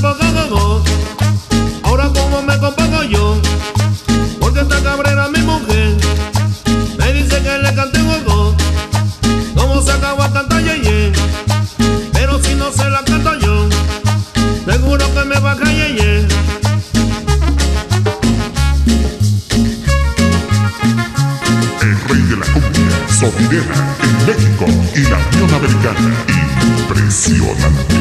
gogo. Ahora cómo me compongo yo, porque esta cabrera mi mujer me dice que le cante gogo. ¿Cómo se acaba cantar yeye? Pero si no se la canto yo, seguro que me baja yeye. El rey de la cumbia, Sofidera, en México y la Unión Americana. Impresionante.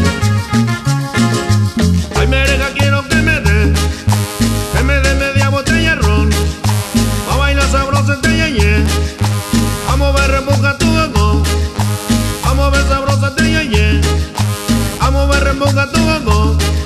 não é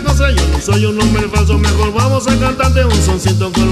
Otra cosa, yo no soy un hombre falso, mejor vamos a cantarte un soncito con